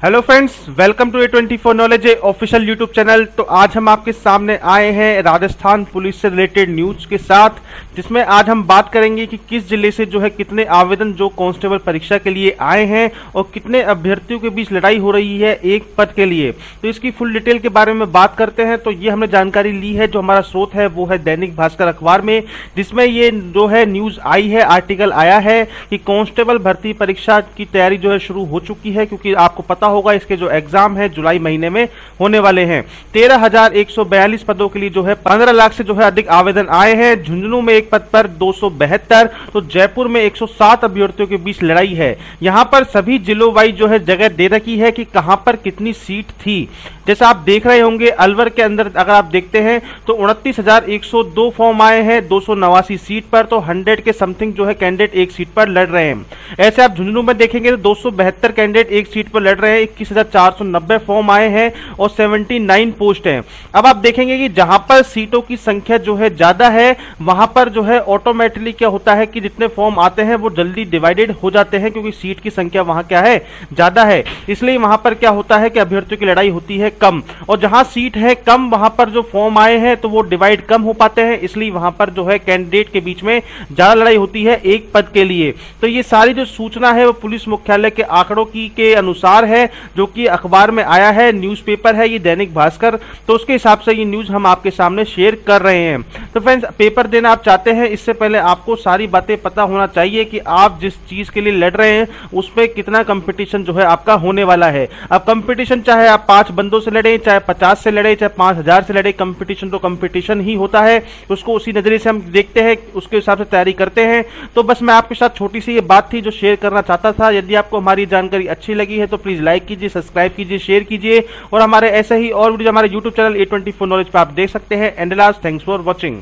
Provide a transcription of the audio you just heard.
Hello friends welcome to A twenty four knowledge official YouTube channel तो आज हम आपके सामने आए हैं राजस्थान पुलिस से रिलेटेड न्यूज़ के साथ, जिसमें आज हम बात करेंगे कि किस ज़िले से जो है कितने आवेदन जो कांस्टेबल परीक्षा के लिए आए हैं और कितने अभ्यर्थियों के बीच लड़ाई हो रही है एक पद के लिए। तो इसकी फुल डिटेल के बारे में बात करते हैं। तो ये हमने जानकारी ली है, जो हमारा स्रोत है, वो है दैनिक भास्कर अखबार में, जिसमें ये जो है न्यूज़ आई है आर्टिकल आया है कि कांस्टेबल भर्ती परीक्षा की तैयारी जो है शुरू हो चुकी है, क्योंकि आपको पता पता होगा, इसके जो एग्ज़ाम है जुलाई महीने में होने वाले हैं। तेरह हज़ार एक सौ बयालीस पदों के लिए जो है पंद्रह लाख से जो है अधिक आवेदन आए हैं। झुंझुनू में एक पद पर दो सौ बहत्तर तो जयपुर में 107 अभ्यर्थियों के बीच लड़ाई है। यहाँ पर सभी जिलों वाइज जो है जगह दे रखी है कि कहाँ पर कितनी सीट थी। जैसा आप देख रहे होंगे, अलवर के अंदर अगर आप देखते हैं तो उनतीस फॉर्म आए हैं, दो सौ नवासी सीट पर तो हंड्रेड के समथिंग जो है कैंडिडेट एक सीट पर लड़ रहे हैं। ऐसे आप झुंझुनू में देखेंगे तो दो सौ बहत्तर कैंडिडेट एक सीट पर लड़ रहे हैं, इक्कीस फॉर्म आए हैं और 79 पोस्ट हैं। अब आप देखेंगे कि जहाँ पर सीटों की संख्या जो है ज़्यादा है, वहाँ पर जो है ऑटोमेटिकली क्या होता है कि जितने फॉर्म आते हैं, वो जल्दी डिवाइडेड हो जाते हैं, क्योंकि सीट की संख्या वहाँ क्या है, ज़्यादा है। इसलिए वहाँ पर क्या होता है कि अभ्यर्थियों की लड़ाई होती है कम। और जहाँ सीट है कम, वहाँ पर जो फॉर्म आए हैं तो वो डिवाइड कम हो पाते हैं। इसलिए वहाँ पर जो है कैंडिडेट के बीच में ज़्यादा लड़ाई होती है एक पद के लिए। तो ये सारी जो सूचना है वो पुलिस मुख्यालय के आंकड़ों की के अनुसार है, जो कि अखबार में आया है न्यूज़पेपर है, ये दैनिक भास्कर। तो उसके हिसाब से ये न्यूज़ हम आपके सामने शेयर कर रहे हैं। तो फ्रेंड्स पेपर देना आप चाहते हैं, इससे पहले आपको सारी बातें पता होना चाहिए कि आप जिस चीज़ के लिए लड़ रहे हैं उस पर कितना कंपटीशन जो है आपका होने वाला है। अब कंपटीशन चाहे आप पाँच बंदों से लड़े, चाहे पचास से लड़े, चाहे पाँच हज़ार से लड़े कंपटीशन तो कंपटीशन ही होता है। उसको उसी नज़रिए से हम देखते हैं, उसके हिसाब से तैयारी करते हैं। तो बस मैं आपके साथ छोटी सी ये बात थी जो शेयर करना चाहता था। यदि आपको हमारी जानकारी अच्छी लगी है तो प्लीज़ लाइक कीजिए सब्सक्राइब कीजिए शेयर कीजिए। और हमारे ऐसे ही और वीडियो हमारे YouTube channel A twenty four knowledge पर आप देख सकते हैं। And last thanks for watching